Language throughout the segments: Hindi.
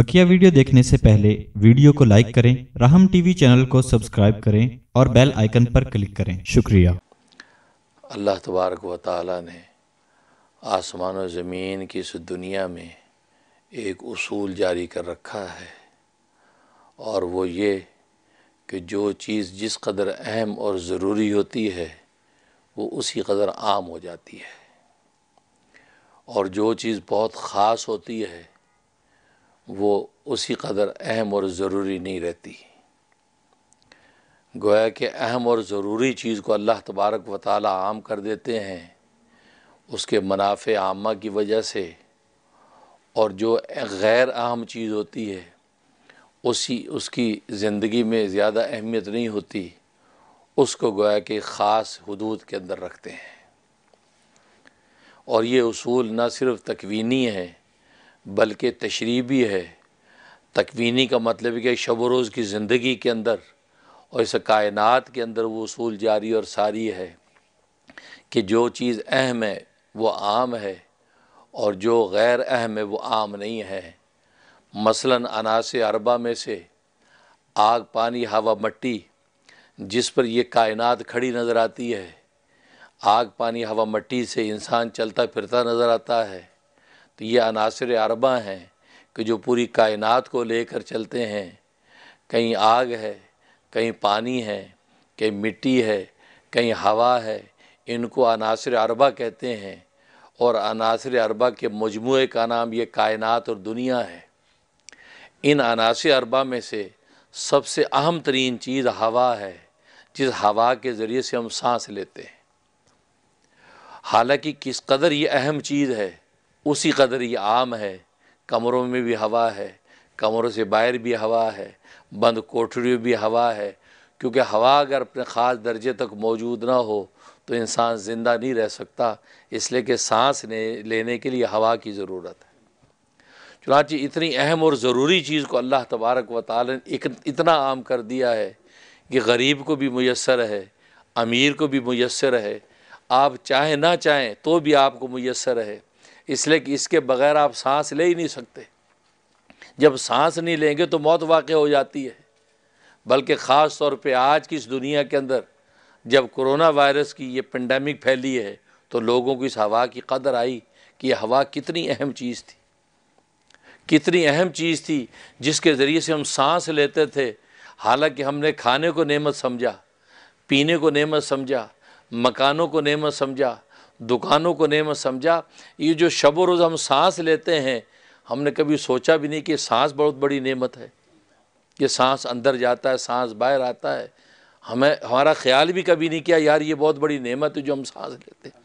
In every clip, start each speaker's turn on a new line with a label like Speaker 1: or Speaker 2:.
Speaker 1: बकिया वीडियो देखने से पहले वीडियो को लाइक करें, राहम टीवी चैनल को सब्सक्राइब करें और बेल आइकन पर क्लिक करें। शुक्रिया।
Speaker 2: अल्लाह तबारक व ताली ने आसमान और ज़मीन की इस दुनिया में एक उसूल जारी कर रखा है और वो ये कि जो चीज़ जिस कदर अहम और ज़रूरी होती है, वो उसी कदर आम हो जाती है। और जो चीज़ बहुत ख़ास होती है वो उसी कदर अहम और ज़रूरी नहीं रहती। गोया कि अहम और ज़रूरी चीज़ को अल्लाह तबारक व ताली आम कर देते हैं, उसके मुनाफ़ आमा की वजह से, और जो गैर अहम चीज़ होती है, उसी, उसकी ज़िंदगी में ज़्यादा अहमियत नहीं होती, उसको गोया कि ख़ास हदूद के अंदर रखते हैं। और ये असूल न सिर्फ़ तकवीनी है बल्कि तशरी भी है। तकवीनी का मतलब कि शब रोज़ की ज़िंदगी के अंदर और इस कायनात के अंदर वो असूल जारी और सारी है कि जो चीज़ अहम है, वो आम है और जो गैर अहम है, वो आम नहीं है। मसलन अनास अरबा में से आग, पानी, हवा, मट्टी, जिस पर यह कायनात खड़ी नज़र आती है, आग, पानी, हवा, मट्टी से इंसान चलता फिरता नज़र आता है। तो ये अनासर अरबा हैं कि जो पूरी कायनात को लेकर चलते हैं। कहीं आग है, कहीं पानी है, कहीं मिट्टी है, कहीं हवा है, इनको अनासर अरबा कहते हैं। और अनासर अरबा के मजमू का नाम ये कायनात और दुनिया है। इन अनासर अरबा में से सबसे अहम तरीन चीज़ हवा है, जिस हवा के ज़रिए से हम सांस लेते हैं। हालाँकि किस कदर ये अहम चीज़ है उसी कदर ये आम है। कमरों में भी हवा है। कमरों से बाहर भी हवा है। बंद कोठरियों भी हवा है। क्योंकि हवा अगर अपने ख़ास दर्जे तक मौजूद ना हो तो इंसान ज़िंदा नहीं रह सकता। इसलिए कि सांस ने, लेने के लिए हवा की ज़रूरत है। चुनाची इतनी अहम और ज़रूरी चीज़ को अल्लाह तबारक व ताल ने इतना आम कर दिया है कि गरीब को भी मैसर है, अमीर को भी मैसर है। आप चाहें ना चाहें तो भी आपको मैसर है। इसलिए कि इसके बग़ैर आप सांस ले ही नहीं सकते। जब सांस नहीं लेंगे तो मौत वाक़ हो जाती है। बल्कि ख़ास तौर पे आज की इस दुनिया के अंदर जब कोरोना वायरस की ये पेंडेमिक फैली है तो लोगों को इस हवा की कदर आई कि यह हवा कितनी अहम चीज़ थी। कितनी अहम चीज़ थी जिसके ज़रिए से हम सांस लेते थे। हालाँकि हमने खाने को नेमत समझा, पीने को नेमत समझा, मकानों को नेमत समझा दुकानों को नेमत समझा, ये जो शब रोज़ हम सांस लेते हैं, हमने कभी सोचा भी नहीं कि सांस बहुत बड़ी नेमत है। कि सांस अंदर जाता है, सांस बाहर आता है। हमें, हमारा ख्याल भी कभी नहीं किया, यार ये बहुत बड़ी नेमत है जो हम सांस लेते हैं।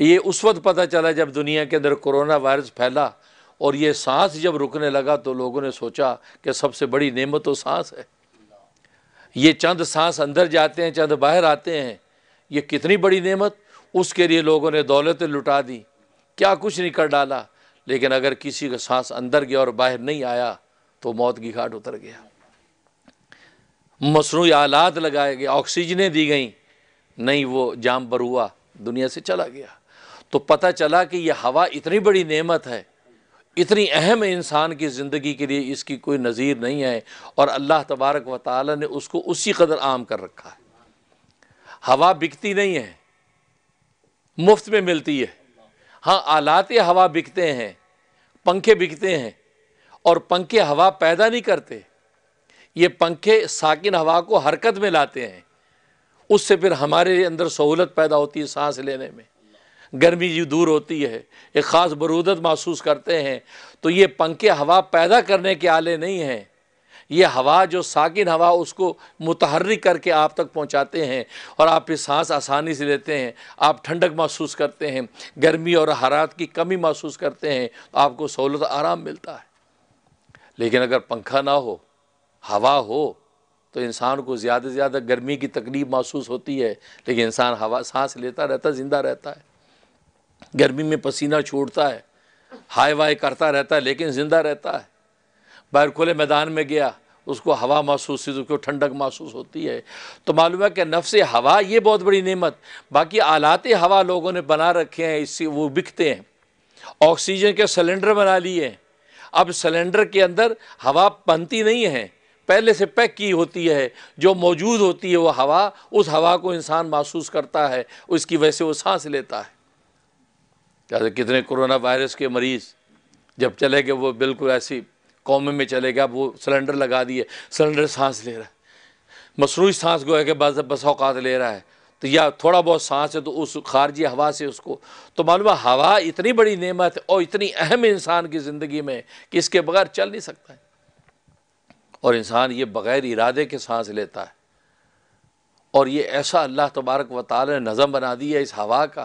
Speaker 2: ये उस वक्त पता चला जब दुनिया के अंदर कोरोना वायरस फैला और ये सांस जब रुकने लगा तो लोगों ने सोचा कि सबसे बड़ी नेमत तो सांस है। ये चंद सांस अंदर जाते हैं, चंद बाहर आते हैं, ये कितनी बड़ी नेमत? उसके लिए लोगों ने दौलतें लुटा दी। क्या कुछ नहीं कर डाला। लेकिन अगर किसी का सांस अंदर गया और बाहर नहीं आया तो मौत की घाट उतर गया। मसनू आलात लगाए गए, ऑक्सीजनें दी गई। नहीं, वो जाम बर हुआ, दुनिया से चला गया। तो पता चला कि यह हवा इतनी बड़ी नेमत है, इतनी अहम इंसान की ज़िंदगी के लिए इसकी कोई नज़ीर नहीं है, और अल्लाह तबारक व ताली ने उसको उसी कदर आम कर रखा है। हवा बिकती नहीं है मुफ़्त में मिलती है। हाँ आलात हवा बिकते हैं, पंखे बिकते हैं और पंखे हवा पैदा नहीं करते। ये पंखे साकिन हवा को हरकत में लाते हैं। उससे फिर हमारे अंदर सहूलत पैदा होती है सांस लेने में। गर्मी जी दूर होती है, एक ख़ास बरूदत महसूस करते हैं। तो ये पंखे हवा पैदा करने के आले नहीं हैं। ये हवा, जो साकिन हवा, उसको मुतहरक करके आप तक पहुंचाते हैं और आप फिर सांस आसानी से लेते हैं, आप ठंडक महसूस करते हैं, गर्मी और हरारत की कमी महसूस करते हैं तो आपको सहूलत आराम मिलता है। लेकिन अगर पंखा ना हो, हवा हो तो इंसान को ज़्यादा से ज़्यादा गर्मी की तकलीफ़ महसूस होती है, लेकिन इंसान हवा, सांस लेता रहता, ज़िंदा रहता है। गर्मी में पसीना छोड़ता है हाई वाई करता रहता है, लेकिन ज़िंदा रहता है। बाहर खुले मैदान में गया, उसको हवा महसूस हुई, उसको ठंडक महसूस होती है। तो मालूम है कि नफ्स हवा, ये बहुत बड़ी नेमत। बाकी आलात हवा लोगों ने बना रखे हैं, इससे वो बिकते हैं। ऑक्सीजन के सिलेंडर बना लिए अब सिलेंडर के अंदर हवा बनती नहीं है, पहले से पैक की होती है, जो मौजूद होती है वो हवा, उस हवा को इंसान महसूस करता है, उसकी वजह से वो सांस लेता है। जैसे कितने कोरोना वायरस के मरीज़ जब चले गए, वो बिल्कुल ऐसी कौमे में चले गया वो सिलेंडर लगा दिए। सिलेंडर सांस ले रहा है। मसरूई सांस गो है कि बस बस औकात ले रहा है। तो या थोड़ा बहुत सांस है तो उस खारजी हवा से उसको तो मालूम है हवा इतनी बड़ी नेमत है और इतनी अहम इंसान की ज़िंदगी में कि इसके बगैर चल नहीं सकता है। और इंसान ये बग़ैर इरादे के सांस लेता है। और ये ऐसा अल्लाह तबारक व ताल ने नज़म बना दी है इस हवा का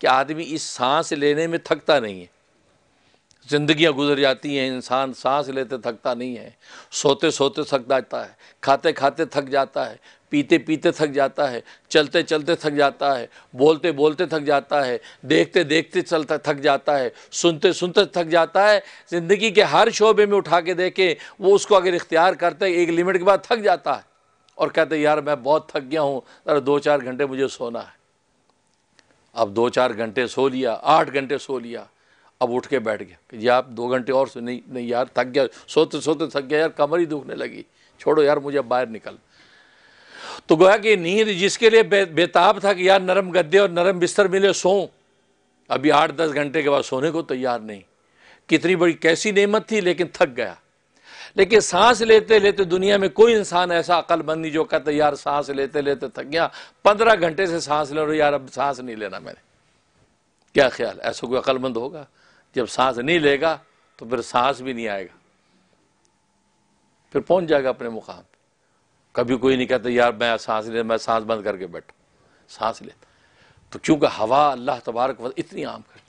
Speaker 2: कि आदमी इस सांस लेने में थकता नहीं है। ज़िंदियाँ गुजर जाती हैं, इंसान सांस लेते थकता नहीं है, सोते सोते थक जाता है, खाते खाते थक जाता है, पीते पीते थक जाता है, चलते चलते थक जाता है, बोलते बोलते थक जाता है, देखते देखते चलता थक जाता है, सुनते सुनते थक जाता है, ज़िंदगी के हर शोबे में उठा के देखे, वो उसको अगर इख्तियार करते एक लिमिट के बाद थक जाता है और कहते यार, मैं बहुत थक गया हूँ अरे दो चार घंटे मुझे सोना है। अब दो चार घंटे सो लिया, आठ घंटे सो लिया अब उठ के बैठ गया कि आप दो घंटे और सो नहीं नहीं यार थक गया सोते सोते थक गया यार कमर ही दुखने लगी। छोड़ो यार मुझे बाहर निकल। तो गोया कि नींद जिसके लिए बे, बेताब था कि यार नरम गद्दे और नरम बिस्तर मिले सो। अभी आठ दस घंटे के बाद सोने को तैयार तो नहीं। कितनी बड़ी कैसी नेमत थी लेकिन थक गया। लेकिन सांस लेते लेते दुनिया में कोई इंसान ऐसा अक्लमंद नहीं जो कहते यार सांस लेते लेते थक गया। पंद्रह घंटे से सांस ले रहे यार अब सांस नहीं लेना मैंने। क्या ख्याल? ऐसा कोई अक्लमंद होगा? जब सांस नहीं लेगा तो फिर सांस भी नहीं आएगा। फिर पहुँच जाएगा अपने मुकाम कभी कोई नहीं कहता, यार, मैं सांस ले, मैं सांस बंद करके बैठा। सांस लेता तो क्योंकि हवा अल्लाह तबारक इतनी आम कर